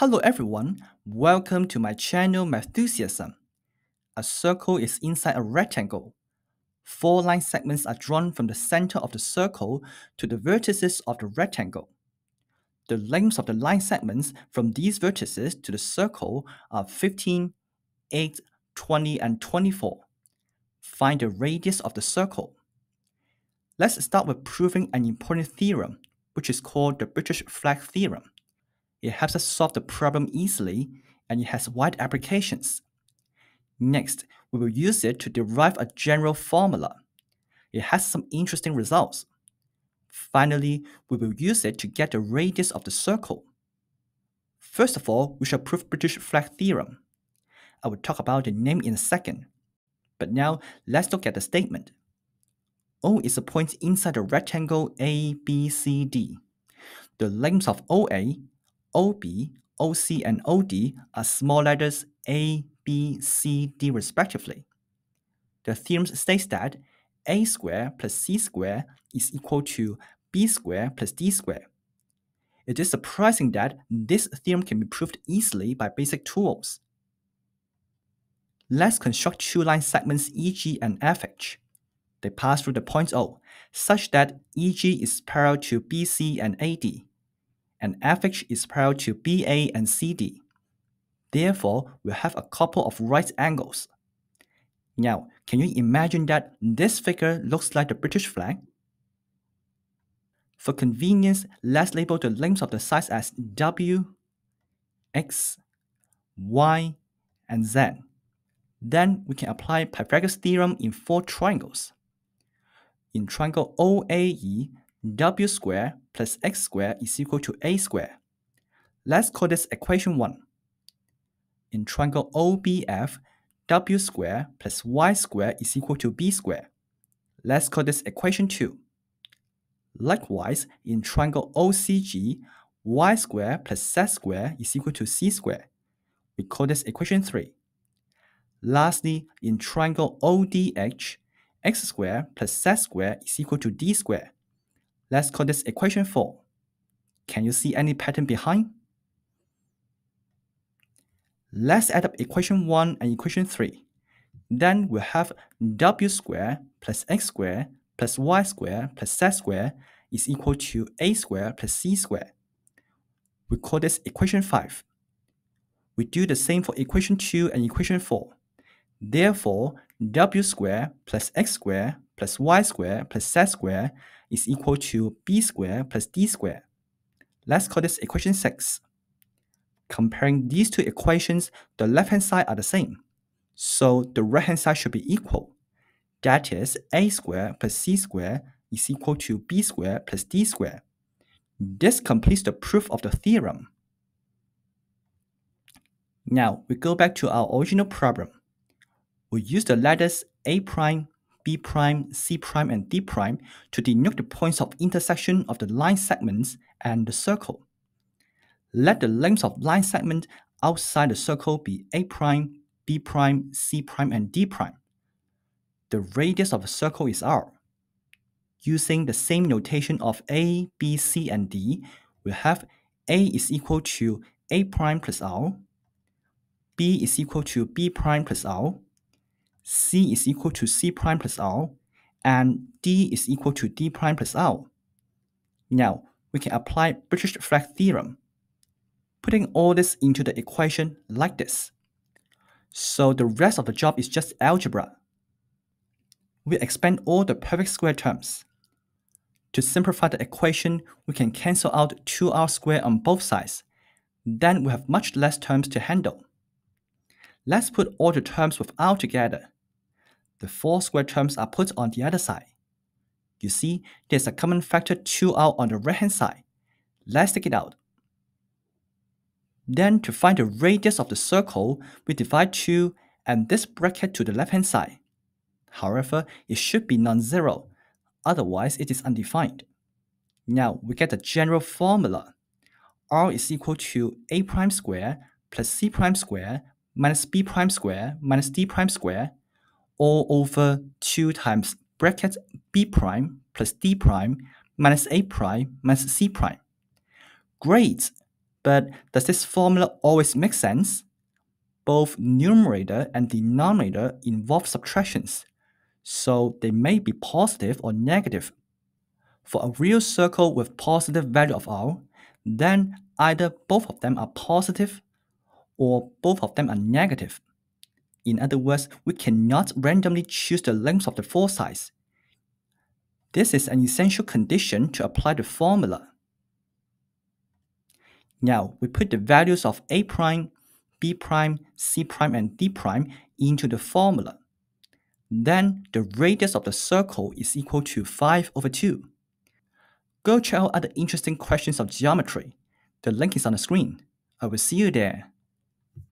Hello everyone, welcome to my channel Mathusiasm. A circle is inside a rectangle. Four line segments are drawn from the center of the circle to the vertices of the rectangle. The lengths of the line segments from these vertices to the circle are 15, 8, 20, and 24. Find the radius of the circle. Let's start with proving an important theorem, which is called the British flag theorem. It helps us solve the problem easily and it has wide applications. Next, we will use it to derive a general formula. It has some interesting results. Finally, we will use it to get the radius of the circle. First of all, we shall prove British flag theorem. I will talk about the name in a second. But now, let's look at the statement. O is a point inside the rectangle ABCD. The lengths of OA OB, OC, and OD are small letters A, B, C, D respectively. The theorem states that a squared plus c squared is equal to b squared plus d squared. It is surprising that this theorem can be proved easily by basic tools. Let's construct two line segments EG and FH. They pass through the point O, such that EG is parallel to BC and AD and FH is parallel to BA and CD. Therefore, we have a couple of right angles. Now, can you imagine that this figure looks like the British flag? For convenience, let's label the lengths of the sides as W, X, Y, and Z. Then we can apply Pythagoras theorem in four triangles. In triangle OAE, w squared plus x squared is equal to a squared. Let's call this equation 1. In triangle OBF, w squared plus y squared is equal to b squared. Let's call this equation 2. Likewise, in triangle OCG, y squared plus z squared is equal to c squared. We call this equation 3. Lastly, in triangle ODH, x squared plus z squared is equal to d squared. Let's call this equation 4. Can you see any pattern behind? Let's add up equation 1 and equation 3. Then we'll have w squared plus x squared plus y squared plus z squared is equal to a squared plus c squared. We call this equation 5. We do the same for equation 2 and equation 4. Therefore, w squared plus x squared plus y squared plus z squared is equal to b squared plus d squared. Let's call this equation 6. Comparing these two equations, the left-hand side are the same. So the right-hand side should be equal. That is, a squared plus c squared is equal to b squared plus d squared. This completes the proof of the theorem. Now, we go back to our original problem. We use the letters a prime, B prime, C prime, and D prime to denote the points of intersection of the line segments and the circle. Let the length of line segment outside the circle be A prime, B prime, C prime, and D prime. The radius of a circle is R. Using the same notation of A, B, C, and D, we have A is equal to A prime plus R, B is equal to B prime plus R, C is equal to C prime plus R, and D is equal to D prime plus R. Now, we can apply British flag theorem, putting all this into the equation like this. So the rest of the job is just algebra. We expand all the perfect square terms. To simplify the equation, we can cancel out 2r squared on both sides. Then we have much less terms to handle. Let's put all the terms with r together the four square terms are put on the other side. You see, there's a common factor 2r on the right hand side. Let's take it out. Then to find the radius of the circle, we divide 2 and this bracket to the left hand side. However, it should be non-zero, otherwise it is undefined. Now we get the general formula. r is equal to a prime square plus c prime square minus b prime square minus d prime square all over 2 times bracket b prime plus d prime minus a prime minus c prime. Great! But does this formula always make sense? Both numerator and denominator involve subtractions, so they may be positive or negative. For a real circle with positive value of r, then either both of them are positive or both of them are negative. In other words, we cannot randomly choose the length of the four sides. This is an essential condition to apply the formula. Now, we put the values of a prime, b prime, c prime, and d prime into the formula. Then, the radius of the circle is equal to 5 over 2. Go check out other interesting questions of geometry. The link is on the screen. I will see you there.